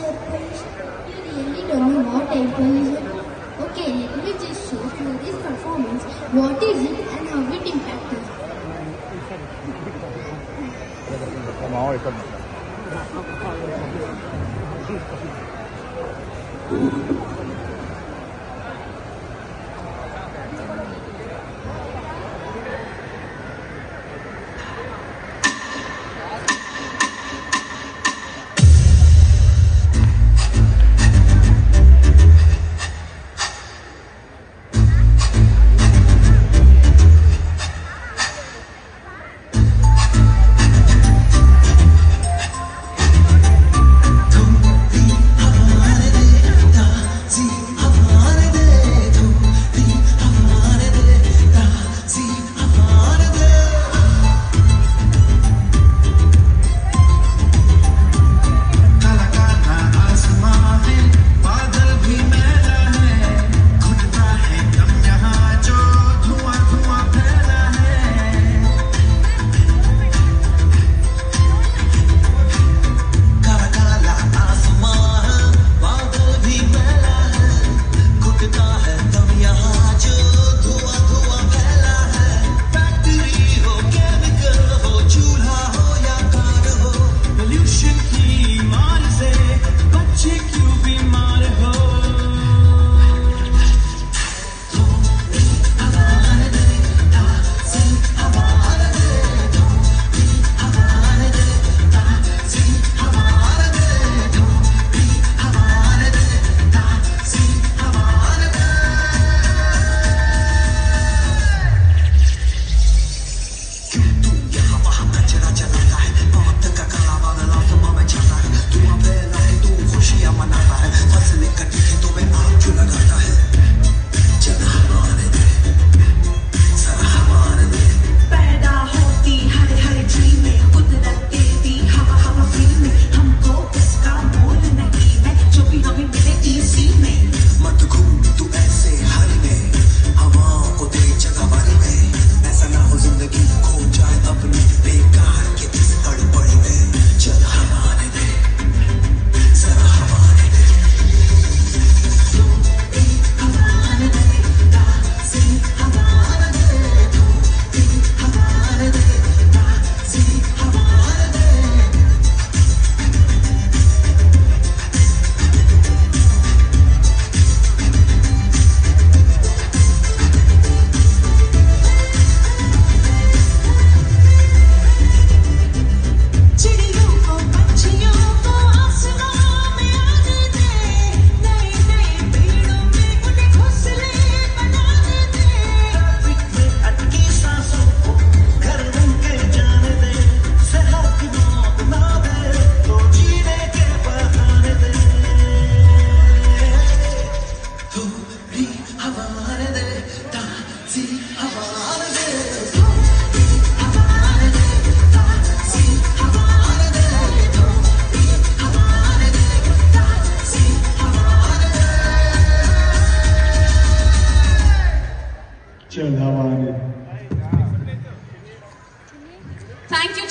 your place. You really don't know what temple is it. Okay, let me just show you this performance. What is it and how it impacts us?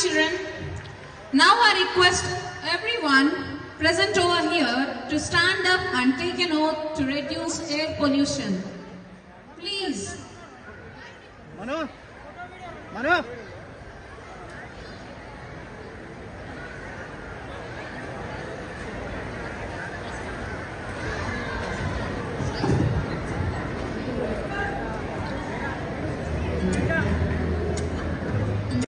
children, now I request everyone present over here to stand up and take an oath to reduce air pollution. Please. Manu. Manu.